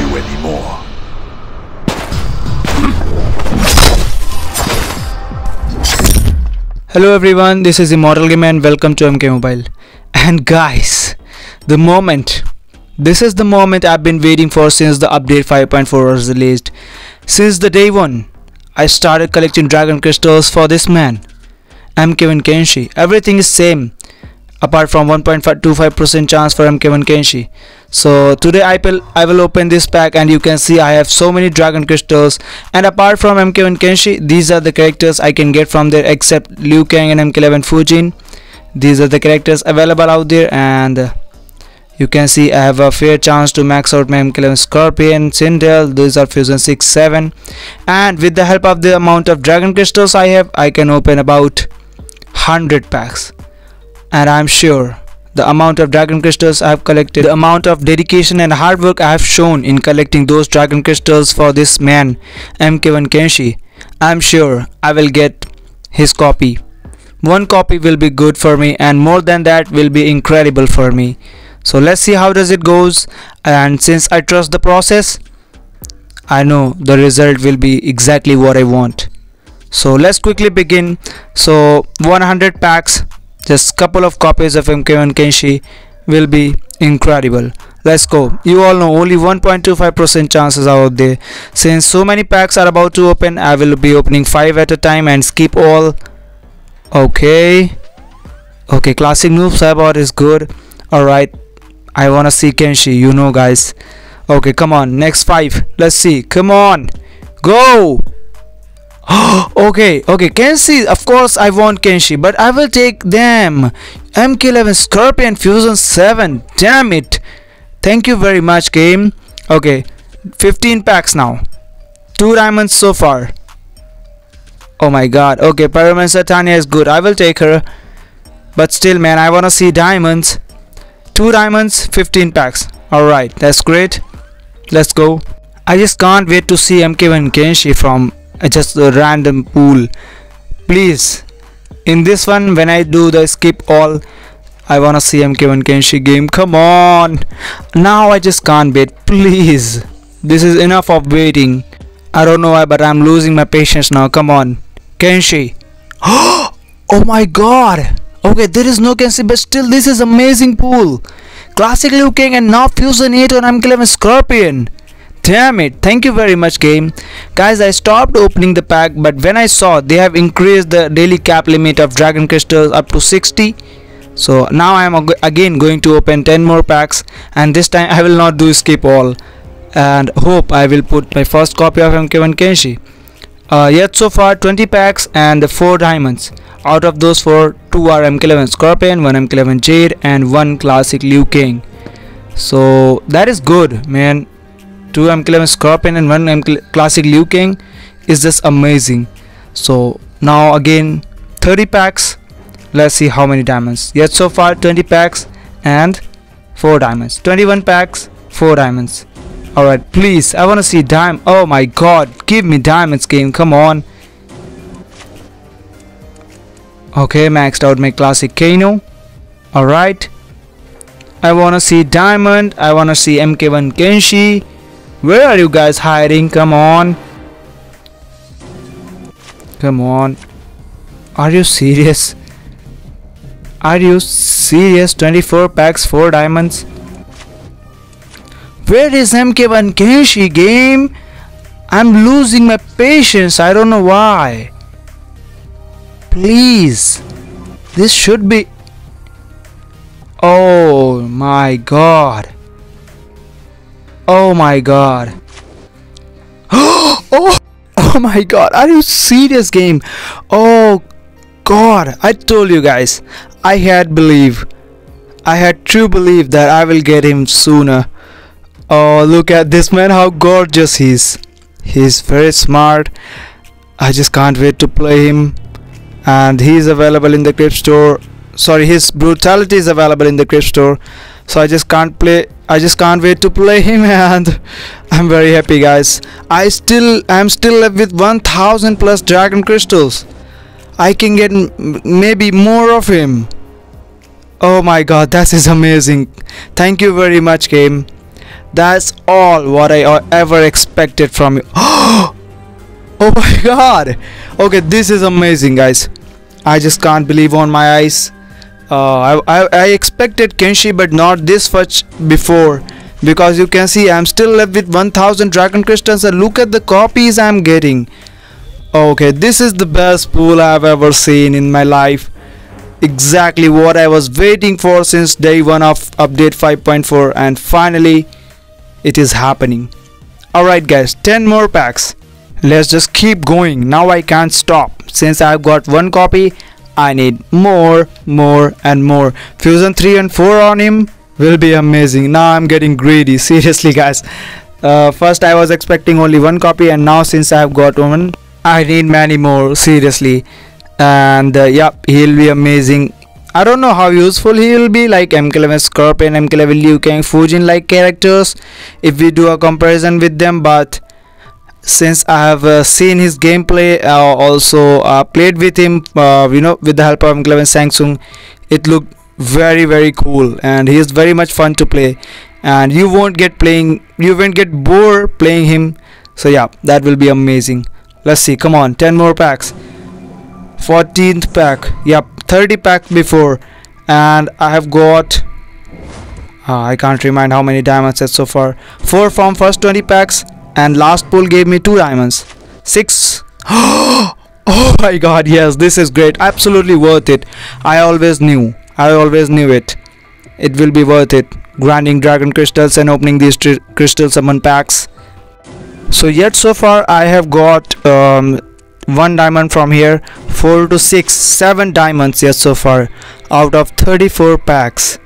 you anymore. Hello everyone, this is Immortal Gamer and welcome to MK Mobile. And guys, the moment, this is the moment I've been waiting for since the update 5.4 was released. Since the day one, I started collecting dragon crystals for this man, MK1 Kenshi. Everything is same, apart from 1.25% chance for MK1 Kenshi. So today I will I will open this pack and you can see I have so many dragon crystals. And apart from MK1 Kenshi these are the characters I can get from there except Liu Kang and MK11 Fujin. These are the characters available out there and you can see I have a fair chance to max out my MK11 Scorpion, Sindel, these are Fusion 6, 7 and with the help of the amount of dragon crystals I have I can open about 100 packs. And I'm sure the amount of dragon crystals I have collected, the amount of dedication and hard work I have shown in collecting those dragon crystals for this man, MK1 Kenshi, I am sure I will get his copy. One copy will be good for me and more than that will be incredible for me. So let's see how does it goes and since I trust the process, I know the result will be exactly what I want. So let's quickly begin. So 100 packs just couple of copies of MK1 Kenshi will be incredible. Let's go. You all know only 1.25% chances are out there. Since so many packs are about to open I will be opening 5 at a time and skip all. Okay. Okay classic noob cyborg is good. Alright. I wanna see Kenshi. You know guys. Okay come on. Next 5 let's see. Come on. Go okay, okay, Kenshi, of course I want Kenshi, but I will take them. MK11 Scorpion Fusion 7, damn it. Thank you very much game. Okay, 15 packs now. 2 diamonds so far. Oh my god, okay, Pyromancer Tanya is good, I will take her. But still man, I wanna see diamonds. 2 diamonds, 15 packs. Alright, that's great. Let's go. I just can't wait to see MK1 Kenshi from Uh, just a random pool. Please in this one when I do the skip all I wanna see MK1 Kenshi game. Come on! Now I just can't wait. Please this is enough of waiting. I don't know why but I'm losing my patience now. Come on. Kenshi. Oh my god! Okay there is no Kenshi but still this is amazing pool. Classic Liu Kang and now Fusion 8 on MK11 Scorpion damn it. Thank you very much game. Guys i stopped opening the pack but when i saw they have increased the daily cap limit of dragon crystals up to 60 so now i am again going to open 10 more packs and this time i will not do skip all. And hope i will put my first copy of mk1 kenshi. Uh, yet so far 20 packs and 4 diamonds. Out of those 4 2 are mk11 scorpion 1 mk11 jade and 1 classic liu kang. So that is good man 2 MK11 Scorpion and 1 MK Classic Liu Kang is just amazing. So now again 30 packs. Let's see how many diamonds. Yet so far 20 packs and 4 diamonds. 21 packs, 4 diamonds. Alright, please, I wanna see diamond. Oh my god, give me diamonds game, come on. Okay, maxed out my classic Kano. Alright. I wanna see diamond. I wanna see MK1 Kenshi. Where are you guys hiding? Come on. Come on. Are you serious? Are you serious? 24 packs, 4 diamonds. Where is MK1 Kenshi game? I'm losing my patience. I don't know why. Please. This should be... Oh my god. Oh my god. oh, oh my god. Are you serious game? Oh god. I told you guys. I had believe. I had true belief that I will get him sooner. Oh, look at this man, how gorgeous he is. He's very smart. I just can't wait to play him. And he's available in the crypt store. Sorry, his brutality is available in the crypt store. So I just can't play I just can't wait to play him and I'm very happy guys. I still I'm still left with 1000 plus dragon crystals. I can get maybe more of him. Oh my god, that is amazing. Thank you very much game. That's all what I uh, ever expected from you. oh my god. Okay, this is amazing guys. I just can't believe on my eyes. Uh, I, I, I expected Kenshi but not this much before. Because you can see I'm still left with 1000 dragon crystals and look at the copies I'm getting. Okay this is the best pool I've ever seen in my life. Exactly what I was waiting for since day one of update 5.4 and finally it is happening. Alright guys 10 more packs. Let's just keep going. Now I can't stop. Since I've got one copy I need more more and more. Fusion 3 and 4 on him will be amazing. Now i'm getting greedy. Seriously guys. Uh, first i was expecting only one copy and now since i have got one i need many more seriously. And uh, yeah he'll be amazing. I don't know how useful he will be like MK11 Scorpion, MK11 Liu Kang, Fujin like characters if we do a comparison with them but since I have uh, seen his gameplay uh, also uh, played with him uh, you know with the help of MK11 Shang Tsung it looked very very cool and he is very much fun to play. And you won't get playing you won't get bored playing him. So yeah that will be amazing. Let's see come on 10 more packs. 14th pack yep 30 pack before. And I have got uh, I can't remind how many diamonds set so far. 4 from first 20 packs and last pull gave me 2 diamonds. 6 oh my god yes this is great. Absolutely worth it. I always knew. I always knew it. It will be worth it. Grinding dragon crystals and opening these crystal summon packs. So yet so far I have got um, one diamond from here 4 to 6 7 diamonds yet so far out of 34 packs.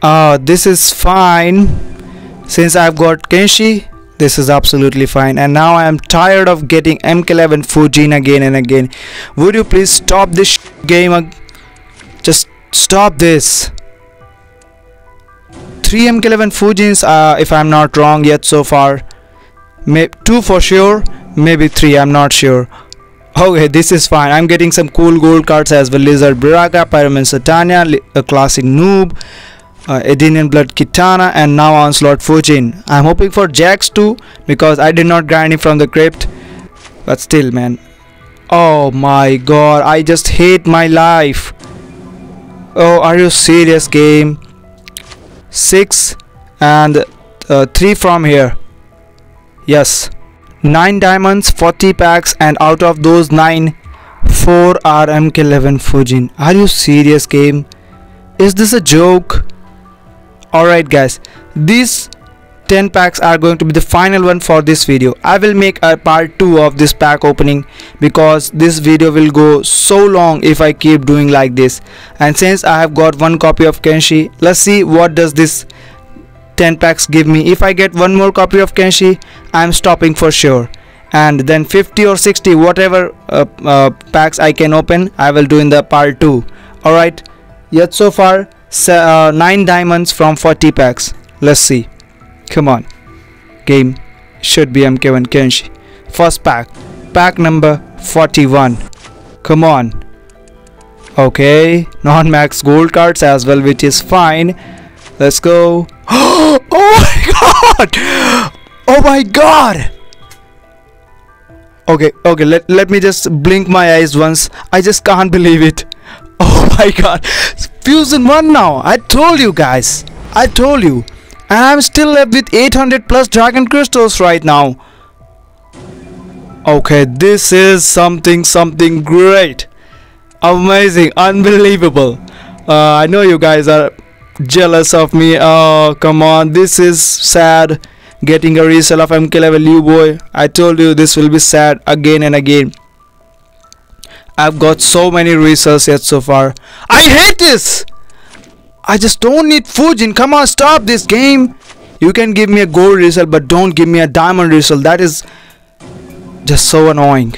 Uh, this is fine. Since I've got Kenshi this is absolutely fine and now I am tired of getting MK11 Fujin again and again would you please stop this game just Stop this! 3 MK11 Fujins uh, if I'm not wrong yet so far. May 2 for sure, maybe 3, I'm not sure. Okay, this is fine. I'm getting some cool gold cards as well. Lizard Baraka, Pyromancer Tanya, a classic noob, uh, Edenian Blood Kitana, and now Onslaught Fujin. I'm hoping for Jax too because I did not grind it from the crypt. But still, man. Oh my god, I just hate my life. Oh, are you serious game? 6 and uh, 3 from here. Yes. 9 diamonds, 40 packs and out of those 9, 4 are MK11 Fujin. Are you serious game? Is this a joke? Alright guys, this 10 packs are going to be the final one for this video. I will make a part 2 of this pack opening because this video will go so long if i keep doing like this. And since i have got one copy of kenshi let's see what does this 10 packs give me. If i get one more copy of kenshi i'm stopping for sure. And then 50 or 60 whatever uh, uh, packs i can open i will do in the part 2 alright. Yet so far uh, 9 diamonds from 40 packs let's see Come on. Game should be MK1 Kenshi. First pack. Pack number 41. Come on. Okay. Non-max gold cards as well which is fine. Let's go. oh my god! Oh my god! Okay, okay, let, let me just blink my eyes once. I just can't believe it. Oh my god. Fusion 1 now. I told you guys. I told you and I'm still left with 800 plus dragon crystals right now. Okay, this is something something great. Amazing, unbelievable. Uh, I know you guys are jealous of me. Oh, come on, this is sad. Getting a resale of MK level you boy. I told you this will be sad again and again. I've got so many yet so far. I hate this! I just don't need Fujin. Come on, stop this game. You can give me a gold result, but don't give me a diamond result. That is just so annoying.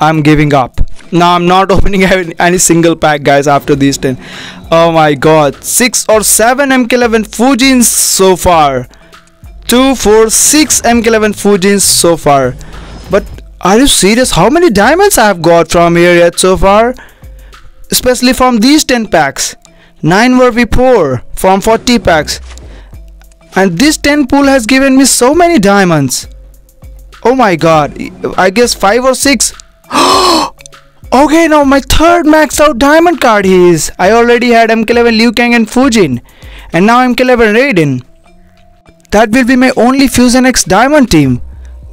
I'm giving up. Now I'm not opening any single pack guys after these 10. Oh my god. 6 or 7 MK11 Fujins so far. 2, 4, 6 MK11 Fujins so far. But are you serious? How many diamonds I have got from here yet so far? especially from these 10 packs. 9 were we poor from 40 packs. And this 10 pool has given me so many diamonds. Oh my god. I guess 5 or 6 okay now my third max out diamond card is. I already had mk11 liu kang and fujin. And now mk11 raiden. That will be my only fusion x diamond team.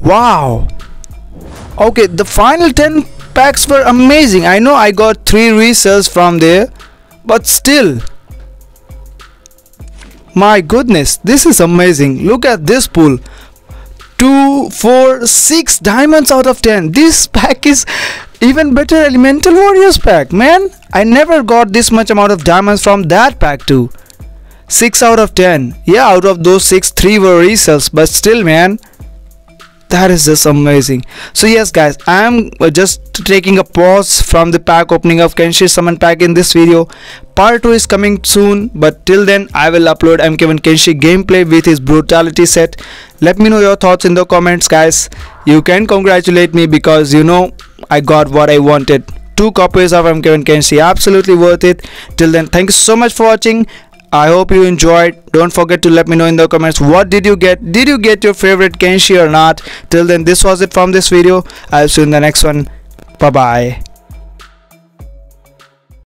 Wow okay the final 10 packs were amazing i know i got 3 resells from there but still my goodness, this is amazing. Look at this pool. 2, 4, 6 diamonds out of 10. This pack is even better Elemental Warriors pack, man. I never got this much amount of diamonds from that pack too. 6 out of 10. Yeah, out of those 6, 3 were resells, but still, man that is just amazing. So yes guys i am uh, just taking a pause from the pack opening of kenshi summon pack in this video. Part 2 is coming soon but till then i will upload mk1 kenshi gameplay with his brutality set. Let me know your thoughts in the comments guys. You can congratulate me because you know i got what i wanted. Two copies of mk1 kenshi absolutely worth it. Till then thank you so much for watching I hope you enjoyed. Don't forget to let me know in the comments what did you get. Did you get your favorite Kenshi or not? Till then this was it from this video. I'll see you in the next one. Bye bye.